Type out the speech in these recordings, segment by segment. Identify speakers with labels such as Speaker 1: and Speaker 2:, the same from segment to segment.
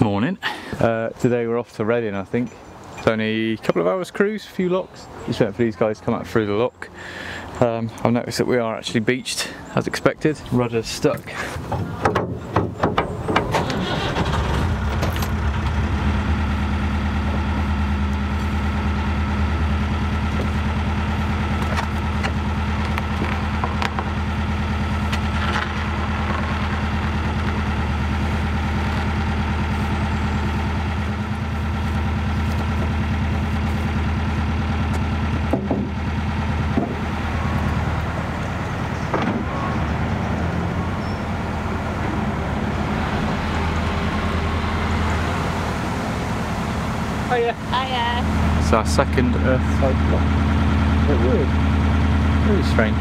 Speaker 1: Morning. Uh, today we're off to Reading, I think. It's only a couple of hours cruise, a few locks. Just waiting for these guys to come out through the lock. Um, I've noticed that we are actually beached as expected. Rudder's stuck. It's our second Earthside lock. Bit weird. Really strange.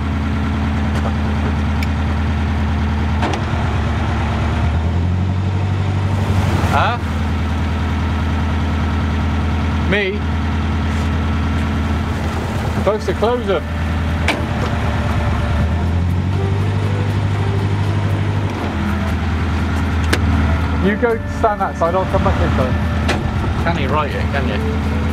Speaker 1: Huh? Me? Supposed to close them. You go stand outside, side, I'll come back this side. Can you write it, can you?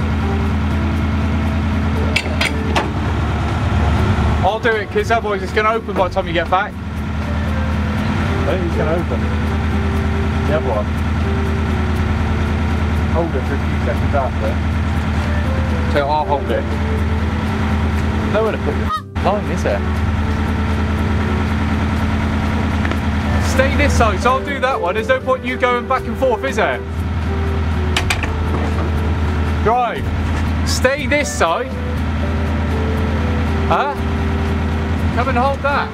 Speaker 1: I'll do it because otherwise it's going to open by the time you get back. I think it's going to open. The other one. Hold it for a few seconds after. So I'll hold it. Nowhere to put the line, is there? Stay this side, so I'll do that one. There's no point you going back and forth, is there? Drive. Stay this side. Huh? Come and hold that.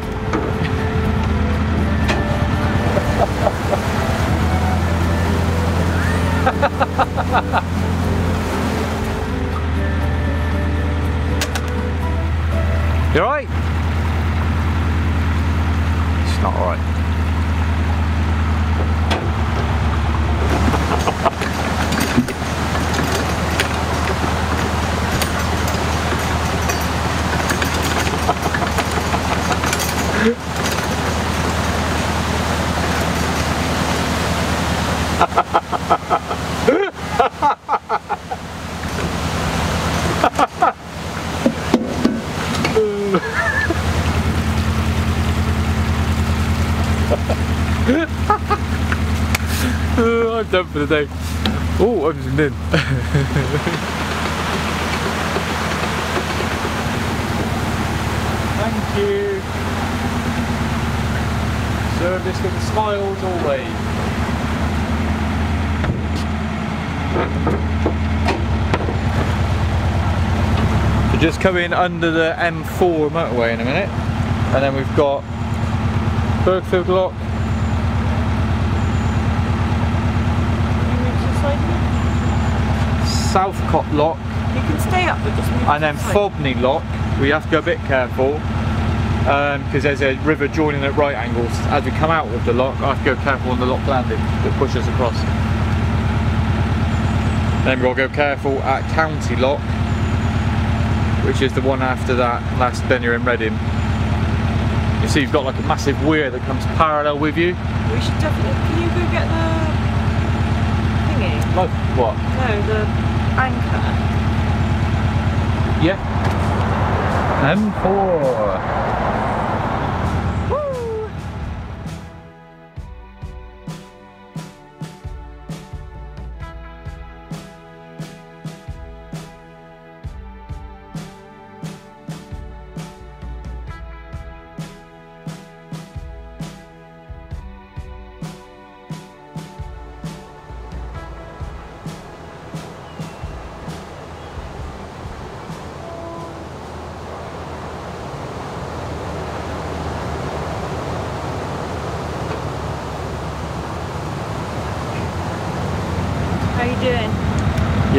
Speaker 1: you alright? It's not alright. Uh, I'm done for the day. Oh, I'm zoomed in. Thank you. Service with smiles always. So just coming under the M4 motorway in a minute, and then we've got Burghfield Lock, Southcote Lock,
Speaker 2: You can stay up, but just
Speaker 1: and then. Fobney Lock. We have to go a bit careful um, because there's a river joining at right angles. As we come out of the lock, I have to go careful on the lock landing that pushes across. Then we'll go careful at County Lock, which is the one after that, last then you're in Reading. You see you've got like a massive weir that comes parallel with you.
Speaker 2: We should definitely. Can you go get the
Speaker 1: what?
Speaker 2: No, the anchor.
Speaker 1: Yeah. M4.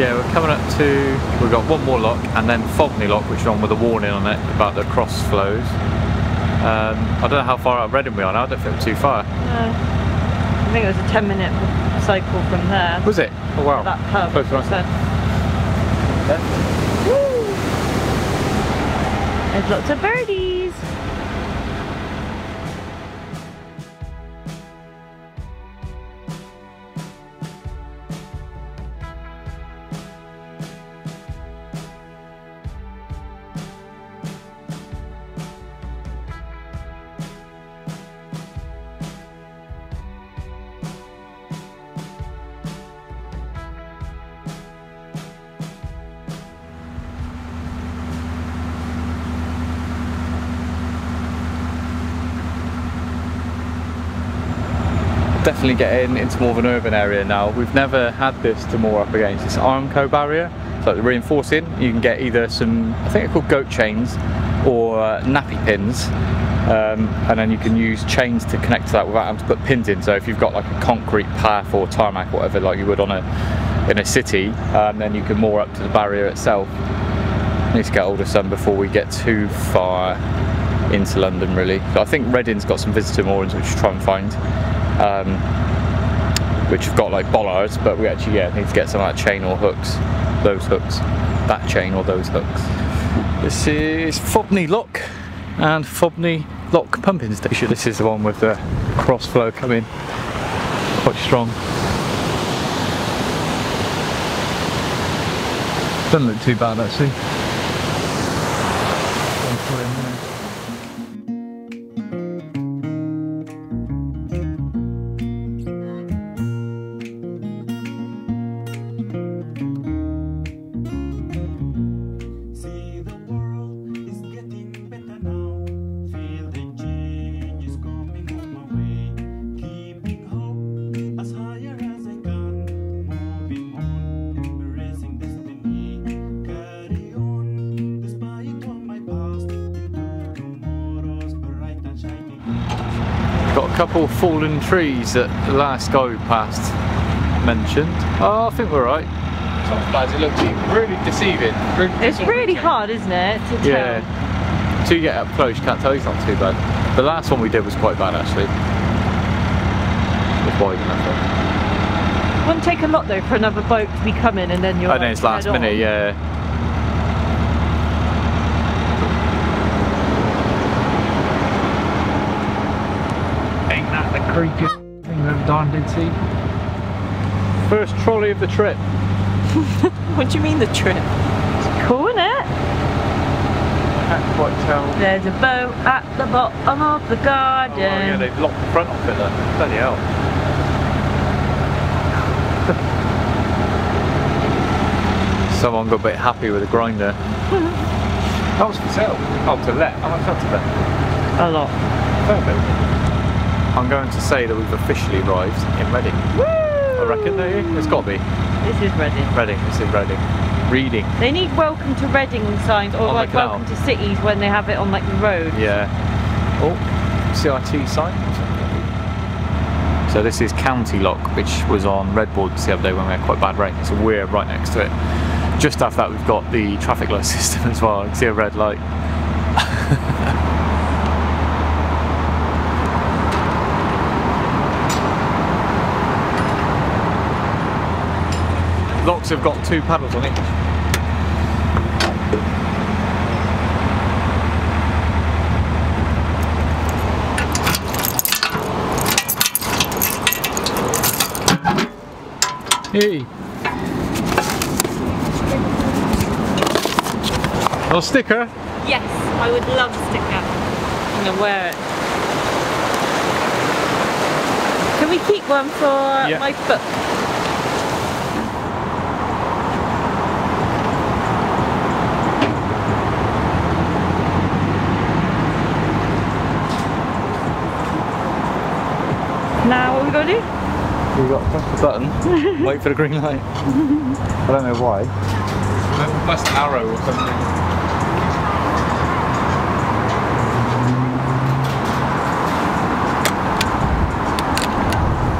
Speaker 1: Yeah, we're coming up to, we've got one more lock and then Fobney Lock, which is on with a warning on it about the cross flows. Um, I don't know how far out of Reading we are now, I don't think we're too far.
Speaker 2: No. I think it was a 10 minute cycle from there.
Speaker 1: Was it? Oh wow.
Speaker 2: That pub.
Speaker 1: Close enough.
Speaker 2: said. Woo! There's lots of birdies.
Speaker 1: Definitely getting into more of an urban area now. We've never had this to moor up against. It's Armco barrier, so the reinforcing. You can get either some, I think they're called goat chains, or uh, nappy pins. Um, and then you can use chains to connect to that without having to put pins in. So if you've got like a concrete path or tarmac, whatever, like you would on a in a city, um, then you can moor up to the barrier itself. Need to get hold of some before we get too far into London, really. So I think Reading's got some visitor moorings which we'll try and find, um, which have got like bollards, but we actually yeah need to get some of that chain or hooks, those hooks, that chain or those hooks. This is Fobney Lock and Fobney Lock pumping station. This is the one with the cross flow coming quite strong. Doesn't look too bad actually. Fallen trees that the last guy we passed mentioned. Oh, I think we're right. It's not as bad as it looks. Really deceiving. Really
Speaker 2: It's really hard, isn't it, to?
Speaker 1: Yeah. Until you get up close, you can't tell it's not too bad. The last one we did was quite bad actually. It was wide enough.
Speaker 2: Wouldn't take a lot though for another boat to be coming and then you're.
Speaker 1: I know it's last
Speaker 2: head on.
Speaker 1: minute, yeah. Ain't that the creepiest thing I've ever done, did see? First trolley of the trip.
Speaker 2: What do you mean the trip? It's cool, isn't it?
Speaker 1: Can't quite tell.
Speaker 2: There's a boat at the bottom of the garden.
Speaker 1: Oh yeah, they've locked the front off it there. Bloody hell. Someone got a bit happy with the grinder. that was for sale. Oh, to let. How much that to let?
Speaker 2: A lot.
Speaker 1: I'm going to say that we've officially arrived in Reading. I reckon, don't you? It's got to be.
Speaker 2: This is Reading.
Speaker 1: Reading, this is Reading. Reading.
Speaker 2: They need welcome to Reading signs or like welcome to cities when they have it on like the road.
Speaker 1: Yeah. Oh, CRT sign. So this is County Lock, which was on red boards the other day when we had quite bad rain. So we're right next to it. Just after that, we've got the traffic light system as well. I can see a red light. Locks have got two paddles on each. Hey. No sticker?
Speaker 2: Yes, I would love a sticker. I'm gonna wear it. Can we keep one for
Speaker 1: Yeah.
Speaker 2: my book? Now what we gonna do?
Speaker 1: We've got to press the button, wait for the green light. I don't know why. Maybe press an arrow or something.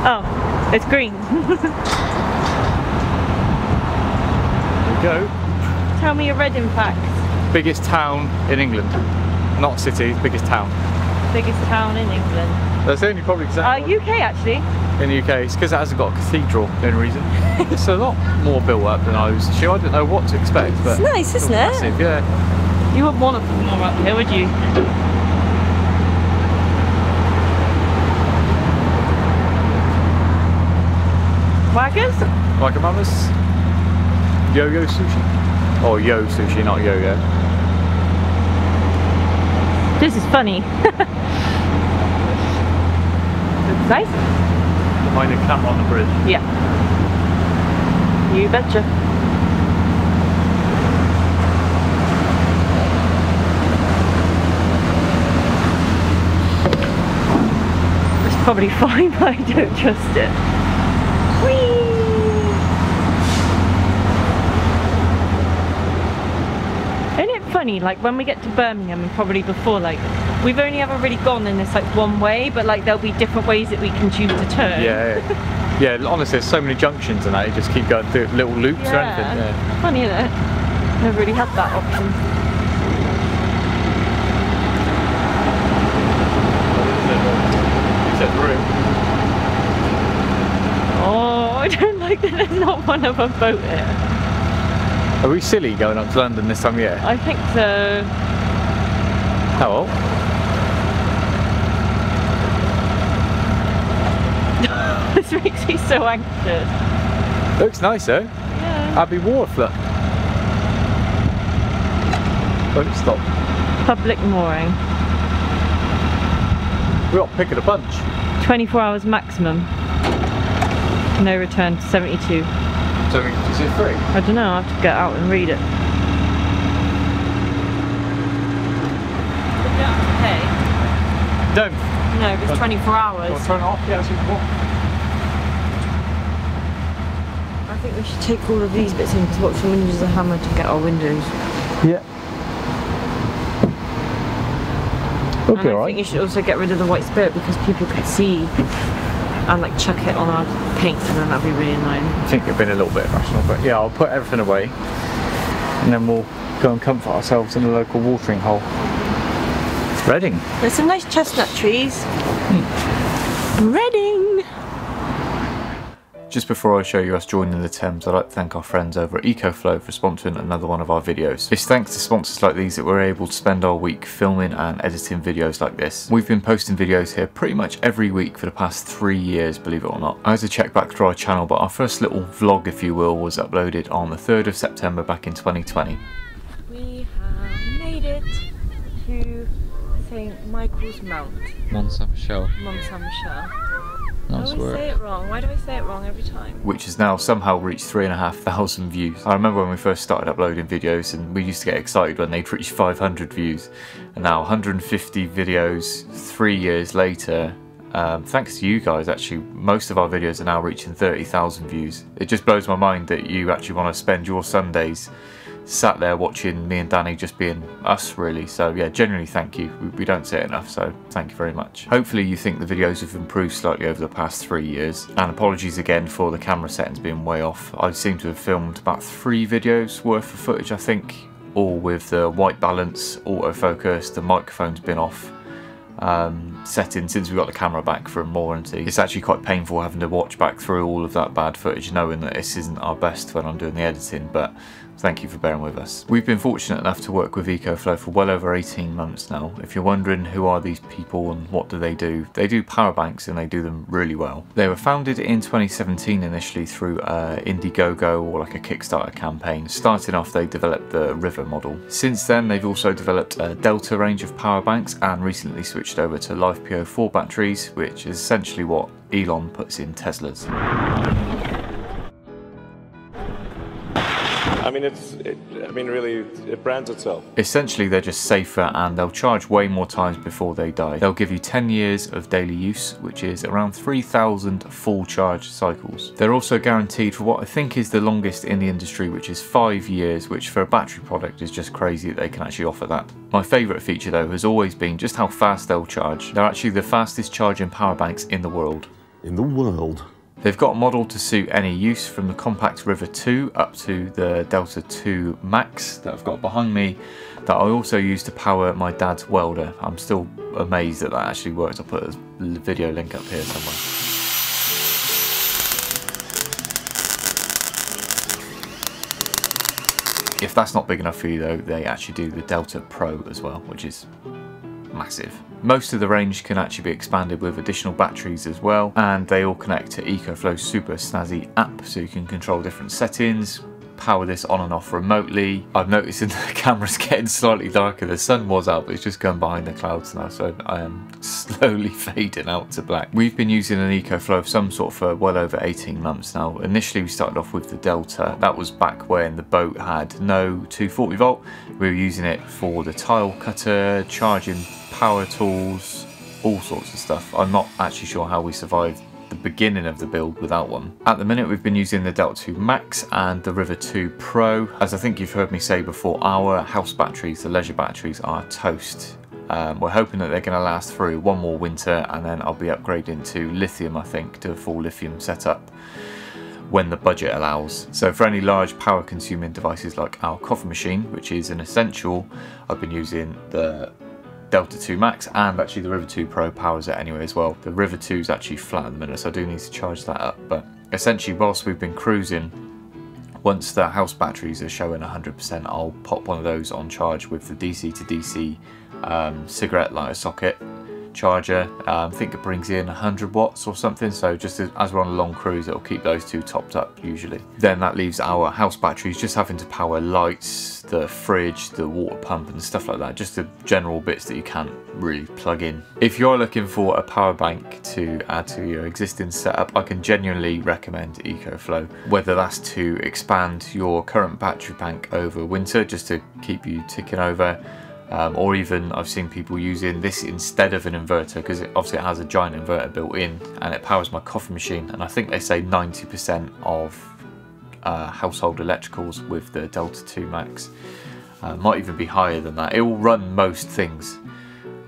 Speaker 2: Oh, it's green.
Speaker 1: There we go.
Speaker 2: Tell me a Reading fact.
Speaker 1: Biggest town in England. Not city, biggest town.
Speaker 2: Biggest town in England.
Speaker 1: That's the only probably
Speaker 2: Uh,
Speaker 1: exactly
Speaker 2: UK actually.
Speaker 1: In the UK. It's because it hasn't got a cathedral, the only reason. it's a lot more built up than I was sure. I didn't know what to expect, but
Speaker 2: It's nice, isn't it?
Speaker 1: massive, yeah.
Speaker 2: You wouldn't want to put more up here, would you? Waggers?
Speaker 1: Like a mama's yo-yo sushi. Or yo sushi, not yo-yo.
Speaker 2: This is funny. nice?
Speaker 1: Behind a camera on the bridge.
Speaker 2: Yeah. You betcha. It's probably fine, but I don't trust it. Whee! Isn't it funny, like when we get to Birmingham and probably before, like we've only ever really gone in this like one way, but like there'll be different ways that we can choose to turn.
Speaker 1: Yeah, yeah. yeah honestly, there's so many junctions and that you just keep going through little loops or anything. Yeah.
Speaker 2: Funny, isn't it? Never really had that option. Oh, I don't like that there's not one other boat here.
Speaker 1: Are we silly going up to London this time of year?
Speaker 2: I think so.
Speaker 1: How old?
Speaker 2: this makes me so anxious.
Speaker 1: Looks nice though.
Speaker 2: Yeah.
Speaker 1: Abbey Wharf, look. Don't stop.
Speaker 2: Public mooring.
Speaker 1: We're not picking a bunch.
Speaker 2: 24 hours maximum. No return to 72.
Speaker 1: So is it free?
Speaker 2: I don't know, I have to get out and read it.
Speaker 1: Don't.
Speaker 2: No, it's 24 hours.
Speaker 1: turn it off? Yeah, that's what.
Speaker 2: I think we should take all of these bits in because watch when we use a hammer to get our windows.
Speaker 1: Yeah.
Speaker 2: and
Speaker 1: Okay,
Speaker 2: I
Speaker 1: alright.
Speaker 2: think you should also get rid of the white spirit because people can see and like chuck it on our paint and then that'd be really annoying.
Speaker 1: I think you've been a little bit irrational, but yeah, I'll put everything away and then we'll go and comfort ourselves in a local watering hole. Reading.
Speaker 2: There's some nice chestnut trees.
Speaker 1: Hmm.
Speaker 2: Reading!
Speaker 1: Just before I show you us joining the Thames, I'd like to thank our friends over at EcoFlow for sponsoring another one of our videos. It's thanks to sponsors like these that we're able to spend our week filming and editing videos like this. We've been posting videos here pretty much every week for the past three years, believe it or not. I had to check back through our channel, but our first little vlog, if you will, was uploaded on the 3rd of September back in 2020.
Speaker 2: We have made it to St. Michael's Mount,
Speaker 1: Mont Saint Michel.
Speaker 2: Mont Saint Michel. I
Speaker 1: Nice
Speaker 2: always
Speaker 1: work.
Speaker 2: say it wrong. Why do I say it wrong every time?
Speaker 1: which has now somehow reached three and a half thousand views. I remember when we first started uploading videos and we used to get excited when they'd reach 500 views and now 150 videos three years later um, thanks to you guys actually most of our videos are now reaching 30,000 views. It just blows my mind that you actually want to spend your Sundays sat there watching me and Danni just being us really. So yeah genuinely thank you. We, we don't say it enough so thank you very much. Hopefully you think the videos have improved slightly over the past three years. And apologies again for the camera settings being way off. I seem to have filmed about three videos worth of footage I think all with the white balance autofocus the microphone's been off um, setting since we got the camera back from warranty. It's actually quite painful having to watch back through all of that bad footage knowing that this isn't our best when I'm doing the editing but thank you for bearing with us. We've been fortunate enough to work with EcoFlow for well over 18 months now. If you're wondering who are these people and what do they do, they do power banks and they do them really well. They were founded in 2017 initially through uh, Indiegogo or like a Kickstarter campaign. Starting off they developed the River model. Since then they've also developed a Delta range of power banks and recently switched over to LiFePO 4 batteries which is essentially what Elon puts in Teslas.
Speaker 3: Mean, it's. It, I mean, really, it brands itself.
Speaker 1: Essentially, they're just safer and they'll charge way more times before they die. They'll give you 10 years of daily use, which is around 3,000 full charge cycles. They're also guaranteed for what I think is the longest in the industry, which is 5 years, which for a battery product is just crazy that they can actually offer that. My favourite feature though has always been just how fast they'll charge. They're actually the fastest charging power banks in the world.
Speaker 3: In the world.
Speaker 1: They've got a model to suit any use from the Compact River 2 up to the Delta 2 Max that I've got behind me that I also use to power my dad's welder. I'm still amazed that that actually works. I'll put a video link up here somewhere. If that's not big enough for you though, they actually do the Delta Pro as well, which is massive. Most of the range can actually be expanded with additional batteries as well, and they all connect to EcoFlow's super snazzy app, so you can control different settings, power this on and off remotely. I've noticed that the camera's getting slightly darker. The sun was out, but it's just gone behind the clouds now, so I am slowly fading out to black. We've been using an EcoFlow of some sort for well over 18 months now. Initially, we started off with the Delta. That was back when the boat had no 240 volt. We were using it for the tile cutter, charging power tools, all sorts of stuff. I'm not actually sure how we survived the beginning of the build without one. At the minute we've been using the Delta 2 Max and the River 2 Pro. As I think you've heard me say before, our house batteries, the leisure batteries, are toast. Um, we're hoping that they're going to last through one more winter and then I'll be upgrading to lithium I think, to a full lithium setup when the budget allows. So for any large power consuming devices like our coffee machine, which is an essential, I've been using the Delta 2 Max and actually the River 2 Pro powers it anyway as well. The River 2 is actually flat at the minute so I do need to charge that up but essentially whilst we've been cruising once the house batteries are showing 100% I'll pop one of those on charge with the DC to DC um, cigarette lighter socket charger. Um, I think it brings in 100 watts or something, so just as, as we're on a long cruise, it'll keep those two topped up usually. Then that leaves our house batteries just having to power lights, the fridge, the water pump, and stuff like that. Just the general bits that you can't really plug in. If you're looking for a power bank to add to your existing setup, I can genuinely recommend EcoFlow. Whether that's to expand your current battery bank over winter, just to keep you ticking over um, or even I've seen people using this instead of an inverter because obviously it has a giant inverter built in and it powers my coffee machine and I think they say 90% of uh, household electricals with the Delta 2 Max uh, might even be higher than that. It will run most things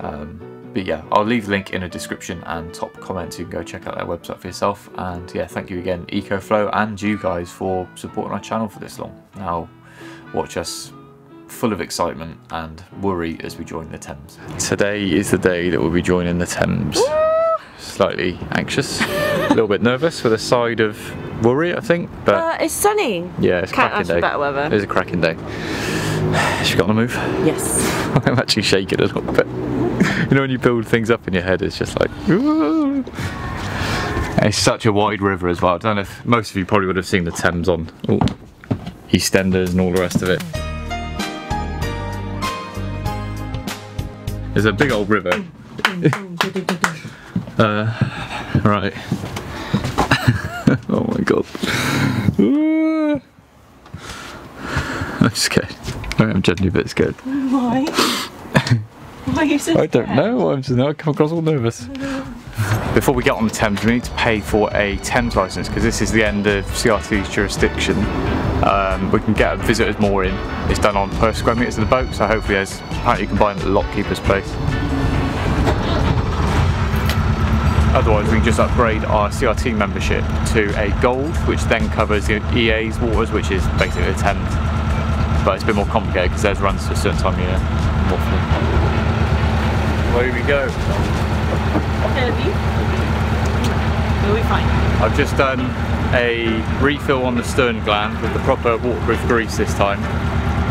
Speaker 1: um, but yeah, I'll leave the link in the description and top comment so you can go check out their website for yourself. And yeah, thank you again, EcoFlow, and you guys for supporting our channel for this long. Now, watch us full of excitement and worry as we join the Thames. Today is the day that we'll be joining the Thames. Slightly anxious, a little bit nervous with a side of worry, I think, but
Speaker 2: Uh, it's sunny.
Speaker 1: yeah, it's
Speaker 2: Can't
Speaker 1: cracking
Speaker 2: ask
Speaker 1: day.
Speaker 2: better weather.
Speaker 1: It's a cracking day. She got on the move.
Speaker 2: Yes.
Speaker 1: I'm actually shaking a little bit. You know when you build things up in your head, it's just like. "Ooh." It's such a wide river as well. I don't know if most of you probably would have seen the Thames on ooh, EastEnders and all the rest of it. There's a big old river. uh, right. oh my god. Ooh. I'm scared. I'm genuinely a bit scared.
Speaker 2: Why? Why are you so
Speaker 1: I don't know. I'm just now come across all nervous. Before we get on the Thames, we need to pay for a Thames license because this is the end of CRT's jurisdiction. Um, we can get a visitor's mooring. It's done on per square metres of the boat, so hopefully there's apparently you can buy at the lockkeeper's place. Otherwise, we can just upgrade our CRT membership to a gold, which then covers the EA's waters, which is basically the Thames. But it's a bit more complicated because theirs runs to a certain time of year. Where we go.
Speaker 2: You'll be fine.
Speaker 1: I've just done a refill on the stern gland with the proper waterproof grease this time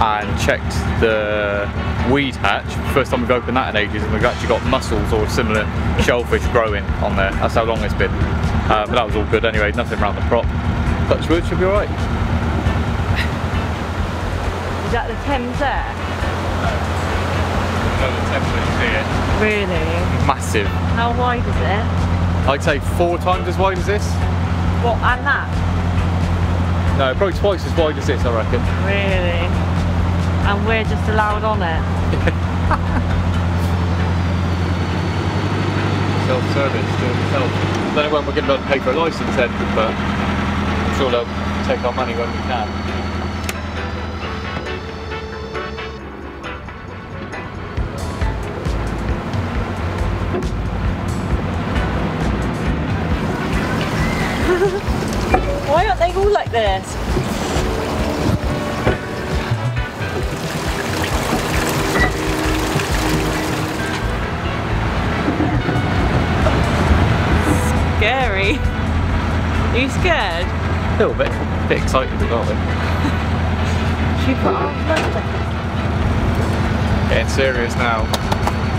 Speaker 1: and checked the weed hatch. First time we've opened that in ages and we've actually got mussels or similar shellfish growing on there. That's how long it's been. Uh, but that was all good anyway, nothing around the prop. Touch wood should be alright.
Speaker 2: Is that the Thames there? No, the Thames is here. Really?
Speaker 1: Massive.
Speaker 2: How wide is it?
Speaker 1: I'd say four times as wide as this.
Speaker 2: What, and that?
Speaker 1: No, probably twice as wide as this I reckon.
Speaker 2: Really? And we're just allowed on it?
Speaker 1: self-service to itself. I don't know when we're going to be able to pay for a license then, but I'm sure they'll take our money when we can.
Speaker 2: All like this? Scary. Are you scared?
Speaker 1: A little bit, a bit excited as well. then.
Speaker 2: She put on
Speaker 1: Getting serious now.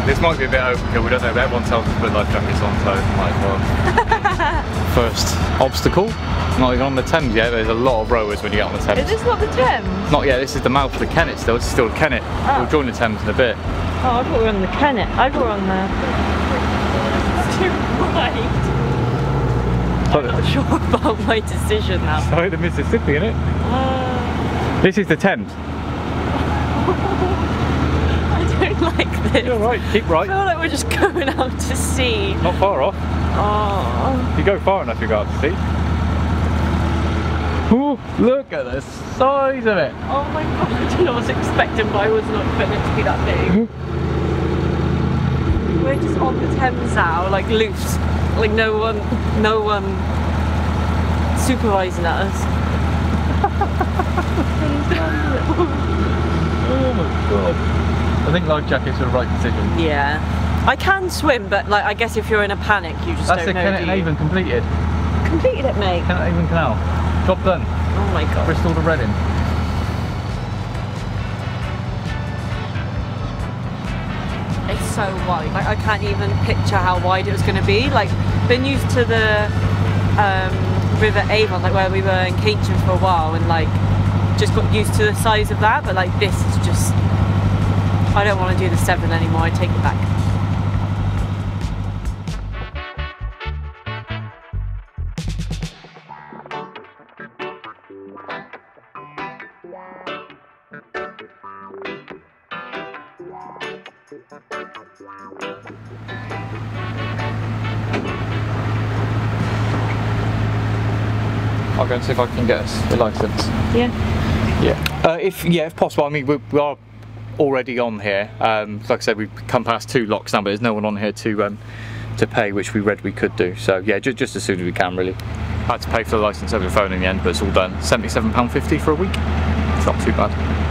Speaker 1: This might be a bit overkill, we don't know, but everyone tells us to put life jackets on, so might as well. First obstacle, not even on the Thames yet, there's a lot of rowers when you get on the Thames.
Speaker 2: Is this not the Thames?
Speaker 1: Not yet, this is the mouth of the Kennet still, this is still the Kennet.
Speaker 2: Oh.
Speaker 1: We'll join the Thames in a bit.
Speaker 2: Oh, I thought we were on the Kennet. I thought we were on the... It's too wide. I'm not sure about my decision now.
Speaker 1: Sorry, the Mississippi, innit?
Speaker 2: Uh,
Speaker 1: This is the Thames.
Speaker 2: I don't like this.
Speaker 1: You're right, keep
Speaker 2: I
Speaker 1: right.
Speaker 2: feel like we're just going out to sea.
Speaker 1: Not far off.
Speaker 2: Oh.
Speaker 1: If you go far enough, you go out to sea. Ooh, look at the size of it.
Speaker 2: Oh my god, I don't know I was expecting, but I was not expecting it to be that big. Mm-hmm. We're just on the Thames now, like loose. Like no one, no one supervising us.
Speaker 1: Oh my god. I think life jackets are the right decision.
Speaker 2: Yeah. I can swim, but like I guess if you're in a panic, you just
Speaker 1: That's
Speaker 2: don't know.
Speaker 1: Kennet
Speaker 2: do
Speaker 1: and? Avon completed.
Speaker 2: Completed it, mate.
Speaker 1: Kennet Avon Canal. Job done.
Speaker 2: Oh my god.
Speaker 1: Bristol to Reading.
Speaker 2: It's so wide. Like I can't even picture how wide it was going to be. Like been used to the um, River Avon, like where we were in Keynsham for a while, and like just got used to the size of that. But like this is just. I don't want to do the Severn anymore. I take it back.
Speaker 1: See if I can get a license.
Speaker 2: Yeah.
Speaker 1: Yeah. Uh, if yeah, if possible. I mean, we, we are already on here. Um, like I said, we've come past two locks now, but there's no one on here to um, to pay, which we read we could do. So yeah, just, just as soon as we can, really. I had to pay for the license over the phone in the end, but it's all done. Seventy-seven pound fifty for a week. It's not too bad.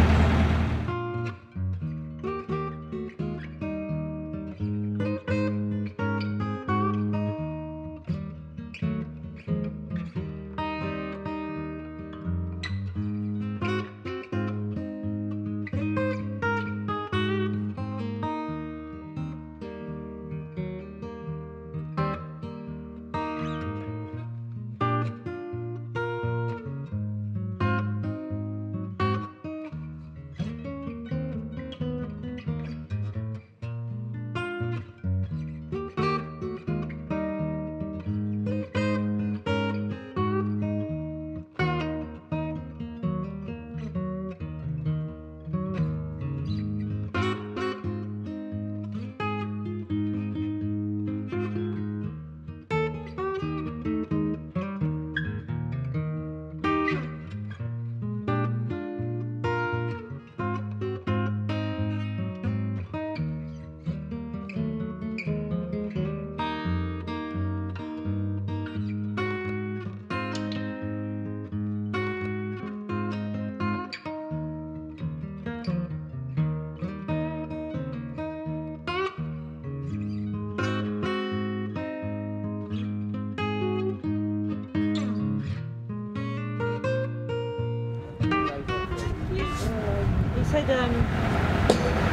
Speaker 2: Said um,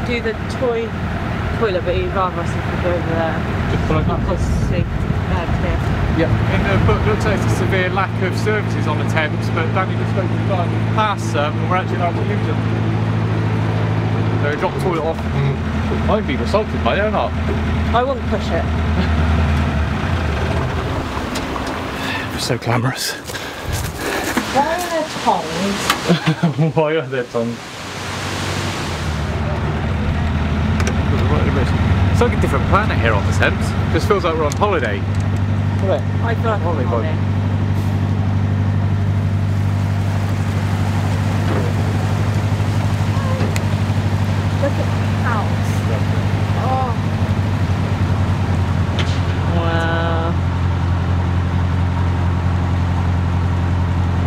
Speaker 2: do the toy toilet, but he'd rather us if we go over there.
Speaker 1: Just follow that.
Speaker 2: Because see, bags here.
Speaker 1: Yeah. In the book, looks like it's a severe lack of services on the Thames, but Danni just spoke to the guy who passed some, uh, and we're actually allowed to use them. So drop the toilet off. Mm. I'd be assaulted by it or not.
Speaker 2: I won't push it.
Speaker 1: So glamorous.
Speaker 2: Why are there tongs?
Speaker 1: Why are there tongues? It's like a different planet here on the Thames. Just feels like we're on holiday.
Speaker 2: I feel like I'm on holiday. Look at the house. Oh. Wow.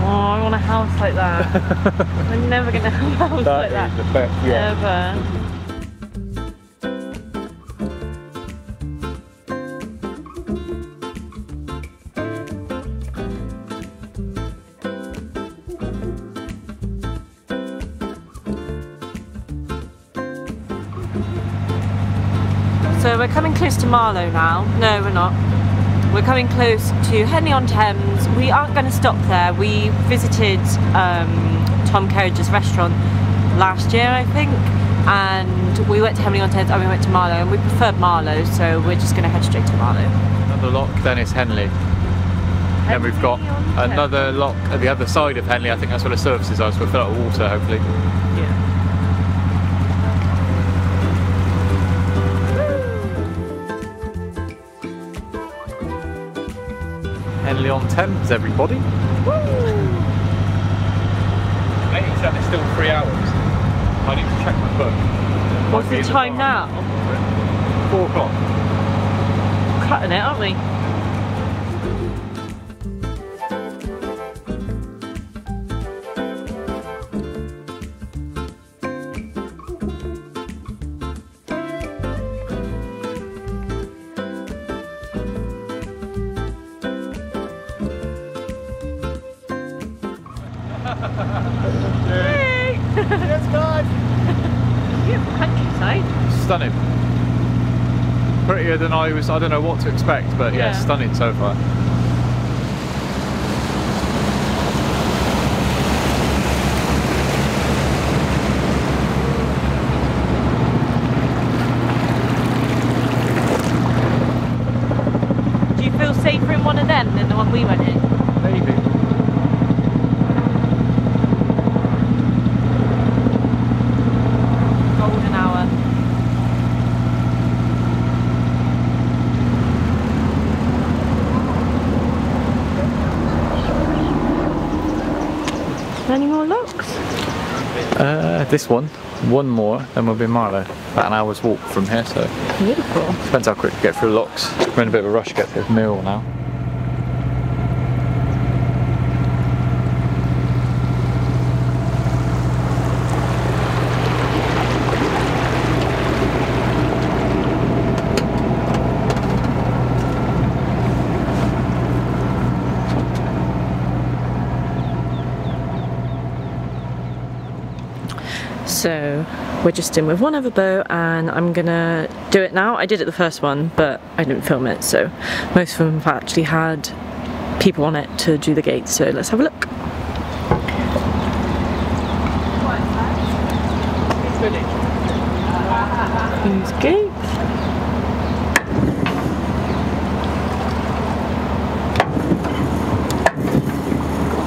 Speaker 2: Oh, I want a house like that. I'm never gonna have a house like that.
Speaker 1: the best,
Speaker 2: Ever. Marlow now. No, we're not. We're coming close to Henley on Thames. We aren't going to stop there. We visited um, Tom Kerridge's restaurant last year, I think, and we went to Henley on Thames and we went to Marlow, and we preferred Marlow, so we're just going to head straight to Marlow.
Speaker 1: Another lock, then it's Henley. Then we've got
Speaker 2: Henley on Thames.
Speaker 1: another lock at the other side of Henley. I think that's where the services are, so we'll fill up with water hopefully. Henley on Thames, everybody. Eight said it's still three hours. I need to check my book.
Speaker 2: What's the time now?
Speaker 1: Four o'clock.
Speaker 2: Cutting it, aren't we?
Speaker 1: I was. I don't know what to expect, but yeah,
Speaker 2: Yeah.
Speaker 1: stunning so far.
Speaker 2: Do you feel safer in one of them than the one we went in?
Speaker 1: Maybe.
Speaker 2: Golden hour. Any more looks?
Speaker 1: Uh, this one, one more, then we'll be in Marlow. About an hour's walk from here, so
Speaker 2: Beautiful.
Speaker 1: depends how quick we get through locks. We're in a bit of a rush to get to the mill now.
Speaker 2: So we're just in with one other boat and I'm gonna do it now. I did it the first one, but I didn't film it, so most of them have actually had people on it to do the gates, so let's have a look. These gates.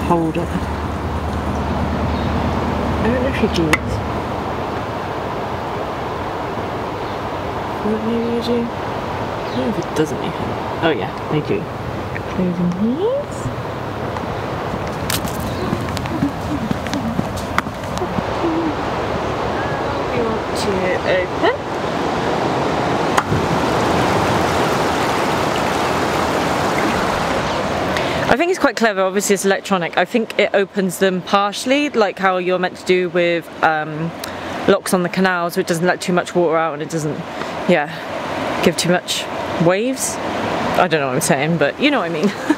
Speaker 2: Hold it. I don't know if you do this. What maybe you do? I don't know if it doesn't even. Oh yeah, they do. Closing these. We want to open. I think it's quite clever. Obviously, it's electronic. I think it opens them partially, like how you're meant to do with um, locks on the canals, so it doesn't let too much water out and it doesn't, yeah, give too much waves. I don't know what I'm saying, but you know what I mean.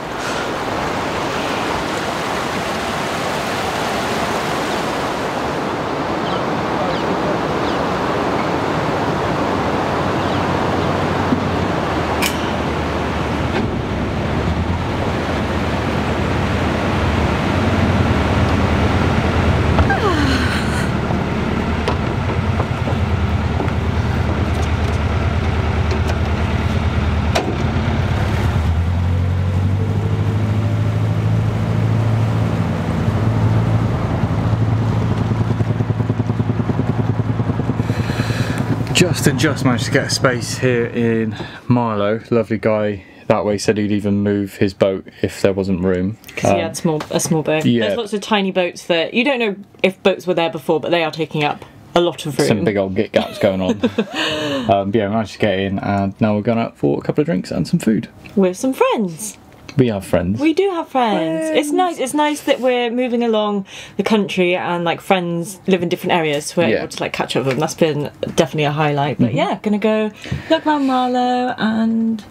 Speaker 1: Just and just managed to get a space here in Marlow. Lovely guy that way said he'd even move his boat if there wasn't room.
Speaker 2: Because he had small, a small boat.
Speaker 1: yeah.
Speaker 2: There's lots of tiny boats that you don't know if boats were there before, but they are taking up a lot of room.
Speaker 1: Some big old git gaps going on. um, but yeah, managed to get in, and now we're going out for a couple of drinks and some food.
Speaker 2: with some friends.
Speaker 1: We have friends.
Speaker 2: We do have friends. It's nice. It's nice that we're moving along the country and like friends live in different areas, so we're
Speaker 1: Yeah.
Speaker 2: able to like catch up with them. That's been definitely a highlight. But yeah, gonna go look around Marlow and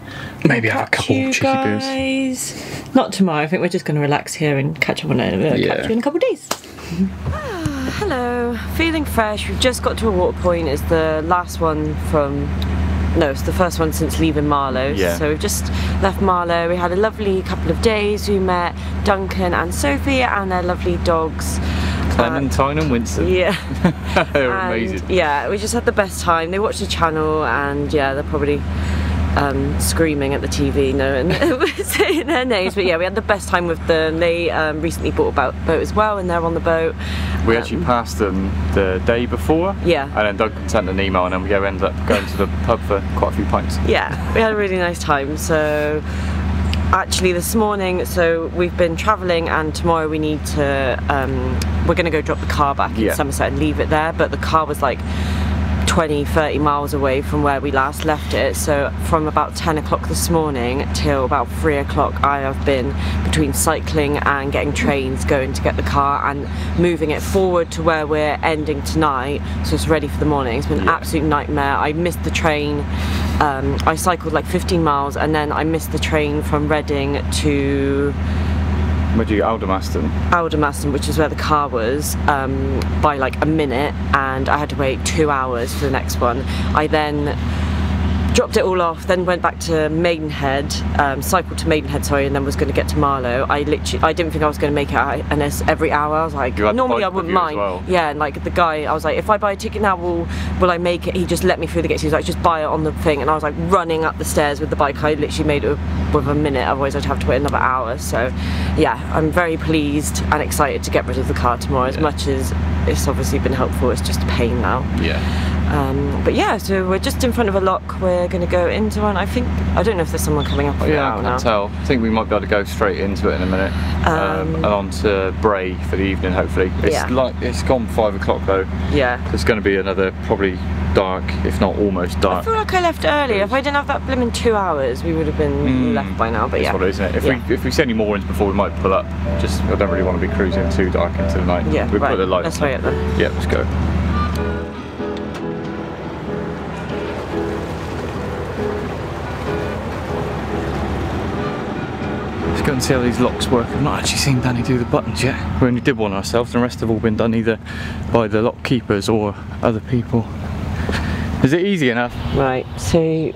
Speaker 1: Maybe have a
Speaker 2: catch
Speaker 1: couple
Speaker 2: you
Speaker 1: of cheeky beers.
Speaker 2: Not tomorrow. I think we're just gonna relax here and catch up on it. Uh,
Speaker 1: Yeah.
Speaker 2: Catch you in a couple of days. Hello, feeling fresh. We've just got to a water point. It's the last one from. No, it's the first one since leaving Marlow.
Speaker 1: Yeah.
Speaker 2: So we've just left Marlow. We had a lovely couple of days. We met Duncan and Sophie and their lovely dogs.
Speaker 1: Clementine uh, and Winston.
Speaker 2: Yeah.
Speaker 1: They're
Speaker 2: And,
Speaker 1: amazing.
Speaker 2: Yeah, we just had the best time. They watched the channel and yeah, they're probably um, screaming at the TV, no, and saying their names. But yeah, we had the best time with them. They um, recently bought a boat, boat as well, and they're on the boat.
Speaker 1: We actually passed them the day before.
Speaker 2: Yeah.
Speaker 1: And then Duncan sent an email, and then we go ended up going to the pub for quite a few pints.
Speaker 2: Yeah, we had a really nice time. So actually this morning so we've been traveling and tomorrow we need to um, we're going to go drop the car back
Speaker 1: Yeah.
Speaker 2: in somerset and leave it there but the car was like 20 30 miles away from where we last left it. So from about 10 o'clock this morning till about 3 o'clock i have been between cycling and getting trains going to get the car and moving it forward to where we're ending tonight. So it's ready for the morning. It's been an absolute nightmare. I missed the train um, I cycled like 15 miles and then I missed the train from Reading to
Speaker 1: Where'd you Aldermaston?
Speaker 2: Aldermaston, which is where the car was, um, by like a minute, and I had to wait two hours for the next one. I then dropped it all off, then went back to Maidenhead, um, cycled to Maidenhead, sorry, and then was going to get to Marlow. I literally, I didn't think I was going to make it out, and it's every hour I was like,
Speaker 1: You had the
Speaker 2: normally I wouldn't mind.
Speaker 1: well.
Speaker 2: Yeah, and like the guy, I was like, if I buy a ticket now, will will I make it? He just let me through the gates. He was like, just buy it on the thing, and I was like running up the stairs with the bike. I literally made it with a minute, otherwise I'd have to wait another hour. So, yeah, I'm very pleased and excited to get rid of the car tomorrow. As much as it's obviously been helpful, it's just a pain now.
Speaker 1: Yeah.
Speaker 2: Um, but yeah, so we're just in front of a lock. We're going to go into one. I think I don't know if there's someone coming up
Speaker 1: yeah, I can't tell. I think we might be able to go straight into it in a minute. Um, and on to Bray for the evening, hopefully. It's
Speaker 2: Yeah.
Speaker 1: like it's gone five o'clock though.
Speaker 2: Yeah.
Speaker 1: It's going to be another probably dark, if not almost dark.
Speaker 2: I feel like I left early. If I didn't have that blimmin' two hours, we would have been
Speaker 1: Mm.
Speaker 2: left by now. But
Speaker 1: That's
Speaker 2: yeah,
Speaker 1: what it is, isn't it? If
Speaker 2: Yeah.
Speaker 1: we if we see any more ones before, we might pull up. Just I don't really want to be cruising too dark into the night.
Speaker 2: yeah,
Speaker 1: we
Speaker 2: right.
Speaker 1: put the lights.
Speaker 2: Let's
Speaker 1: on.
Speaker 2: it then.
Speaker 1: Yeah, let's go. And see how these locks work. I've not actually seen Danni do the buttons yet. We only did one ourselves, and the rest have all been done either by the lock keepers or other people. Is it easy enough?
Speaker 2: Right. So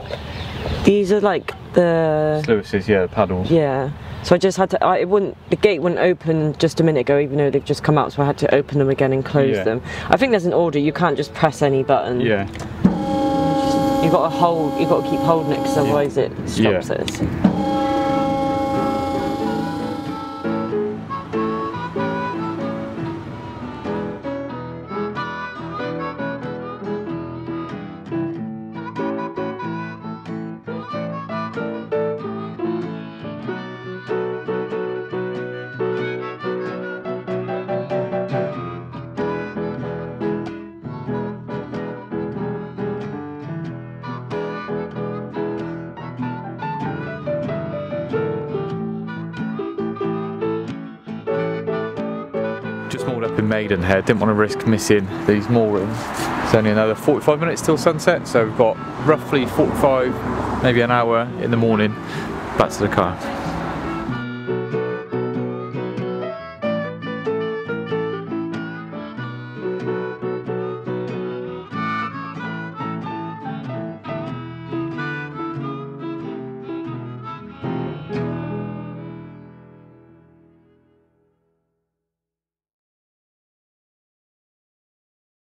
Speaker 2: these are like the
Speaker 1: Lewis's, yeah, the paddles.
Speaker 2: yeah. So I just had to. I, it wouldn't. The gate wouldn't open just a minute ago, even though they've just come out. So I had to open them again and close
Speaker 1: Yeah.
Speaker 2: them. I think there's an order. You can't just press any button.
Speaker 1: Yeah.
Speaker 2: You've got to hold. you've got to keep holding it, because otherwise it stops
Speaker 1: Yeah.
Speaker 2: it.
Speaker 1: In Maidenhead, didn't want to risk missing these moorings. It's only another 45 minutes till sunset, so we've got roughly 45, maybe an hour in the morning back to the car.